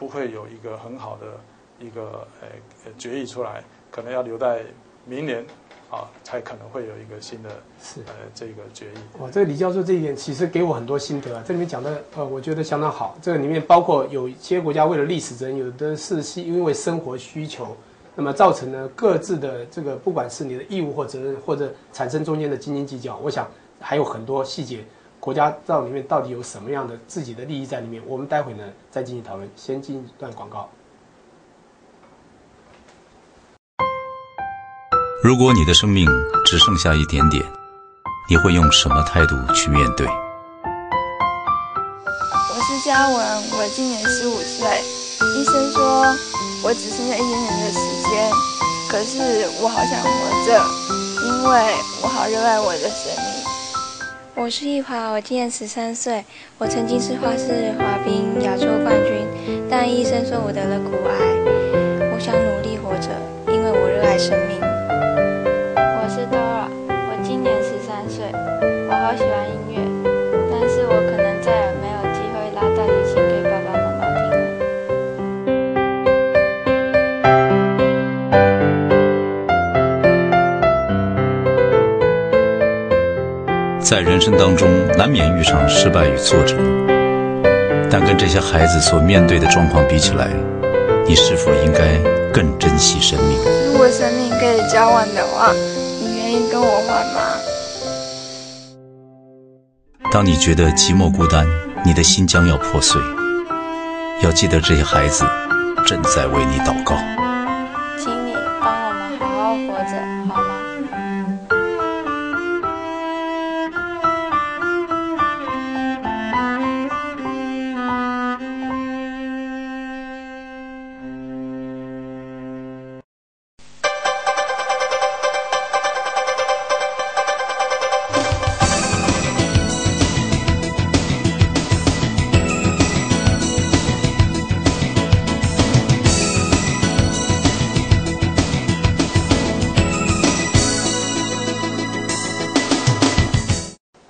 不会有一个很好的一个呃决议出来，可能要留在明年啊，才可能会有一个新的是呃这个决议。哇，这个李教授这一点其实给我很多心得啊，这里面讲的呃，我觉得相当好。这个里面包括有些国家为了历史责任，有的是是因为生活需求，那么造成呢各自的这个不管是你的义务或责任，或者产生中间的斤斤计较。我想还有很多细节，国家到里面到底有什么样的自己的利益在里面，我们待会呢再进行讨论。先进一段广告。如果你的生命只剩下一点点，你会用什么态度去面对？我是嘉文，我今年十五岁。医生说我只剩下一点点的时间，可是我好想活着，因为我好热爱我的生命。我是易华，我今年十三岁。我曾经是花式滑冰亚洲冠军，但医生说我得了骨癌。我想努力活着，因为我热爱生命。在人生当中，难免遇上失败与挫折，但跟这些孩子所面对的状况比起来，你是否应该更珍惜生命？如果生命可以交换的话，你愿意跟我换吗？当你觉得寂寞孤单，你的心将要破碎，要记得这些孩子正在为你祷告。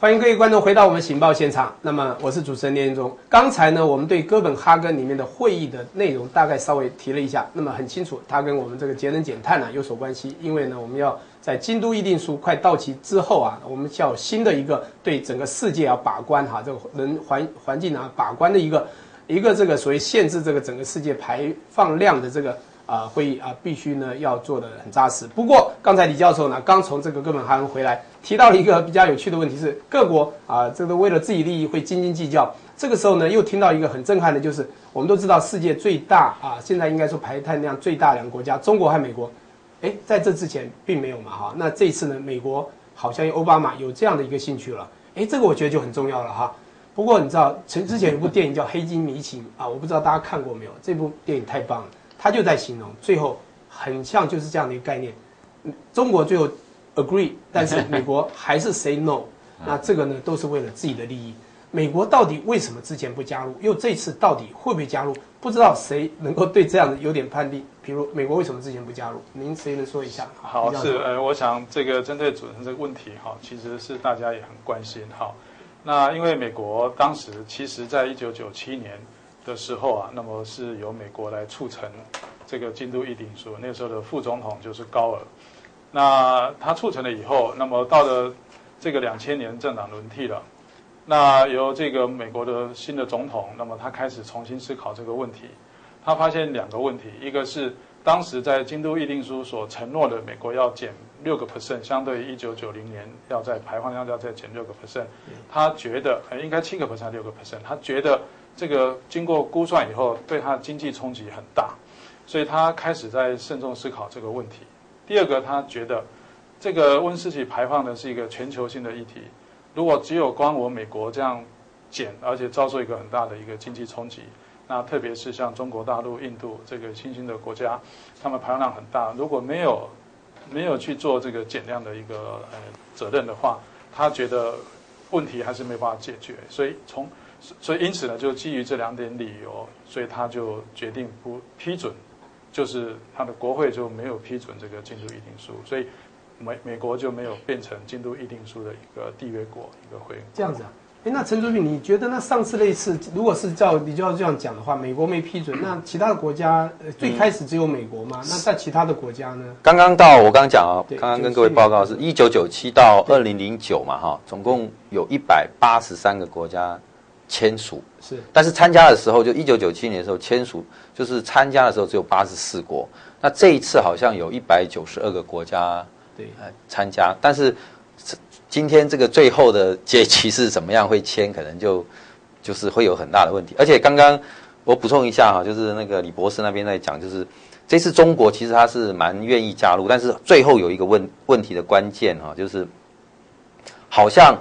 欢迎各位观众回到我们《醒报》现场。那么我是主持人聂彦忠。刚才呢，我们对哥本哈根里面的会议的内容大概稍微提了一下。那么很清楚，它跟我们这个节能减碳呢有所关系。因为呢，我们要在京都议定书快到期之后啊，我们要有新的一个对整个世界要把关哈，这个人环环境啊把关的一个一个这个所谓限制这个整个世界排放量的这个。啊，会议啊，必须呢要做的很扎实。不过，刚才李教授呢刚从这个哥本哈根回来，提到了一个比较有趣的问题是，各国啊，这个为了自己利益会斤斤计较。这个时候呢，又听到一个很震撼的，就是我们都知道世界最大啊，现在应该说排碳量最大两个国家，中国和美国。哎，在这之前并没有嘛哈。那这一次呢，美国好像有奥巴马有这样的一个兴趣了。哎，这个我觉得就很重要了哈。不过你知道，前之前有部电影叫《黑金迷情》啊，我不知道大家看过没有？这部电影太棒了。他就在形容，最后很像就是这样的一个概念。中国最后 agree，但是美国还是 say no。那这个呢，都是为了自己的利益。美国到底为什么之前不加入？又这次到底会不会加入？不知道谁能够对这样的有点判定。比如美国为什么之前不加入？您谁能说一下？好，是呃，我想这个针对主持人这个问题哈，其实是大家也很关心哈。那因为美国当时其实在一九九七年。的时候啊，那么是由美国来促成这个京都议定书。那时候的副总统就是高尔。那他促成了以后，那么到了这个两千年政党轮替了，那由这个美国的新的总统，那么他开始重新思考这个问题。他发现两个问题，一个是当时在京都议定书所承诺的美国要减六个 percent，相对于一九九零年要在排放量要再减六个 percent，他觉得应该七个 percent 六个 percent，他觉得。这个经过估算以后，对它的经济冲击很大，所以他开始在慎重思考这个问题。第二个，他觉得这个温室气排放呢是一个全球性的议题，如果只有光我美国这样减，而且遭受一个很大的一个经济冲击，那特别是像中国大陆、印度这个新兴的国家，他们排放量很大，如果没有没有去做这个减量的一个呃责任的话，他觉得问题还是没办法解决，所以从所以，因此呢，就基于这两点理由，所以他就决定不批准，就是他的国会就没有批准这个京都议定书，所以美美国就没有变成京都议定书的一个缔约国一个会员。这样子啊？哎，那陈主席，你觉得那上次那次，如果是照你就要这样讲的话，美国没批准，那其他的国家，呃，最开始只有美国吗？那在其他的国家呢？刚刚到我刚刚讲啊，刚刚跟各位报告是一九九七到二零零九嘛，哈，总共有一百八十三个国家签署，是但是参加的时候，就一九九七年的时候签署，就是参加的时候只有八十四国。那这一次好像有一百九十二个国家对，呃参加，但是今天这个最后的结局是怎么样会签，可能就就是会有很大的问题。而且刚刚我补充一下哈，就是那个李博士那边在讲，就是这次中国其实他是蛮愿意加入，但是最后有一个问问题的关键哈，就是好像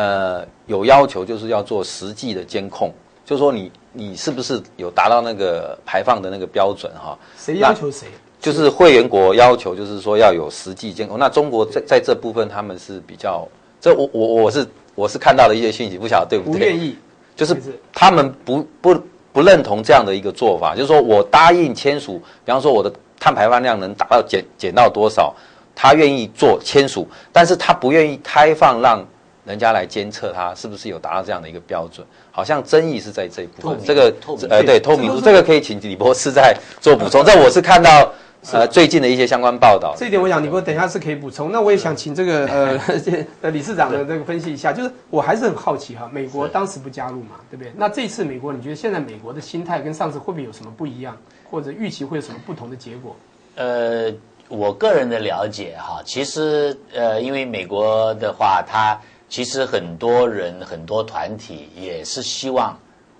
呃有要求，就是要做实际的监控，就是说你你是不是有达到那个排放的那个标准哈？谁要求谁？就是会员国要求，就是说要有实际监控。那中国在在这部分他们是比较，这我我我是我是看到了一些信息，不晓得对不对？不愿意，就是他们不不不认同这样的一个做法，就是说我答应签署，比方说我的碳排放量能达到减减到多少，他愿意做签署，但是他不愿意开放让人家来监测它是不是有达到这样的一个标准。好像争议是在这一部分，这个透明呃对透明度，这个可以请李博士再做补充。这我是看到呃最近的一些相关报道，这一点我想，你不等一下是可以补充。那我也想请这个 呃这 呃理事长的这个分析一下，就是我还是很好奇哈，美国当时不加入嘛，对不对？那这次美国，你觉得现在美国的心态跟上次会不会有什么不一样，或者预期会有什么不同的结果？呃，我个人的了解哈，其实呃，因为美国的话，它其实很多人、很多团体也是希望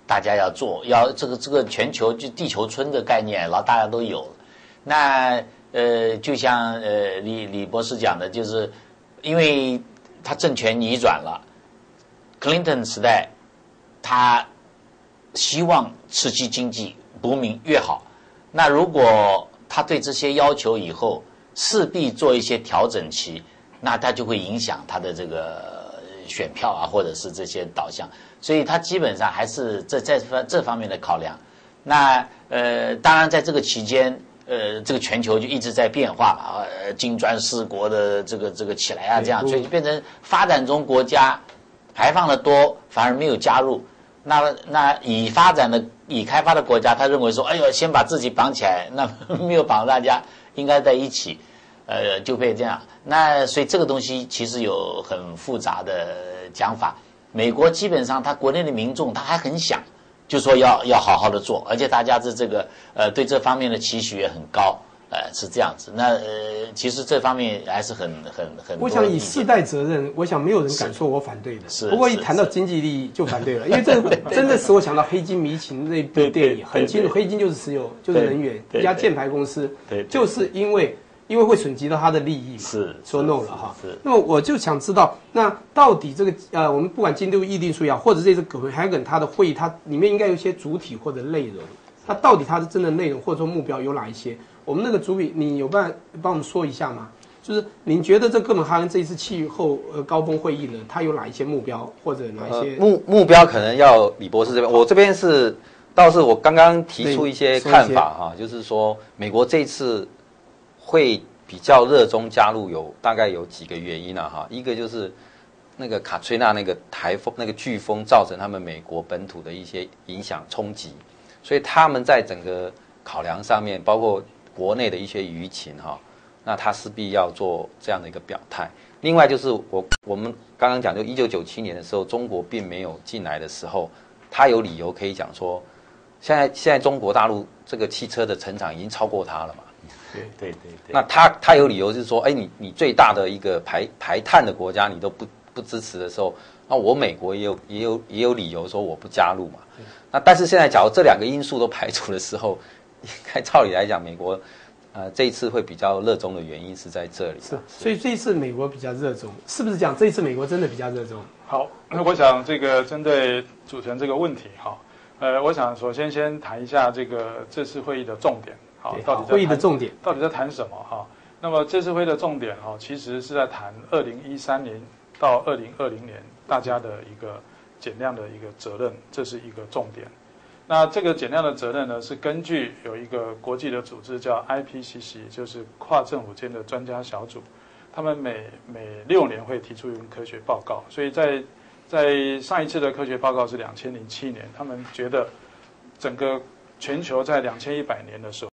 大家要做，要这个这个全球就地球村的概念，然后大家都有。那呃，就像呃李李博士讲的，就是因为他政权逆转了，Clinton 时代，他希望刺激经济不明越好。那如果他对这些要求以后势必做一些调整期，那他就会影响他的这个选票啊，或者是这些导向。所以他基本上还是这在方这方面的考量。那呃，当然在这个期间，呃，这个全球就一直在变化啊，呃金砖四国的这个这个起来啊，这样，所以就变成发展中国家排放的多，反而没有加入。那那已发展的、已开发的国家，他认为说，哎呦，先把自己绑起来，那 没有绑大家，应该在一起，呃，就会这样。那所以这个东西其实有很复杂的讲法。美国基本上，他国内的民众他还很想，就说要要好好的做，而且大家的这个呃对这方面的期许也很高，呃是这样子。那呃其实这方面还是很很很我想以世代责任，我想没有人敢说我反对的。是不过一谈到经济利益就反对了，因为这真的使我想到《黑金迷情》那部电影，很清楚，黑金就是石油，就是能源，一家建牌公司就是因为因为会损及到他的利益嘛，是说是 no 了哈是。那么我就想知道，那到底这个呃，我们不管京都议定书也好，或者这次葛文哈根他的会议，它里面应该有一些主体或者内容，那到底它的真的内容或者说目标有哪一些？我们那个主笔，你有办法帮我们说一下吗？就是您觉得这哥本哈根这一次气候呃高峰会议呢，它有哪一些目标或者哪一呃些？目目标可能要李博士这边，我这边是倒是我刚刚提出一些看法哈，就是说美国这次会比较热衷加入有大概有几个原因啊哈，一个就是那个卡崔娜那个台风那个飓风造成他们美国本土的一些影响冲击，所以他们在整个考量上面，包括国内的一些舆情哈，那他势必要做这样的一个表态。另外就是我我们刚刚讲，就一九九七年的时候，中国并没有进来的时候，他有理由可以讲说，现在现在中国大陆这个汽车的成长已经超过它了嘛。对对对对。那他他有理由是说，哎，你你最大的一个排排碳的国家你都不不支持的时候，那我美国也有也有也有理由说我不加入嘛。那但是现在假如这两个因素都排除的时候，应该照理来讲，美国呃这一次会比较热衷的原因是在这里。是，所以这一次美国比较热衷，是不是讲这一次美国真的比较热衷？好，那我想这个针对主持人这个问题，哈，呃，我想首先先谈一下这个这次会议的重点，好，到底在会议的谈重点，到底在谈什么哈？那么这次会议的重点哈，其实是在谈二零一三年到二零二零年大家的一个减量的一个责任，这是一个重点。那这个减量的责任呢，是根据有一个国际的组织叫 IPCC，就是跨政府间的专家小组，他们每每六年会提出一份科学报告，所以在在上一次的科学报告是两千零七年，他们觉得整个全球在两千一百年的时候。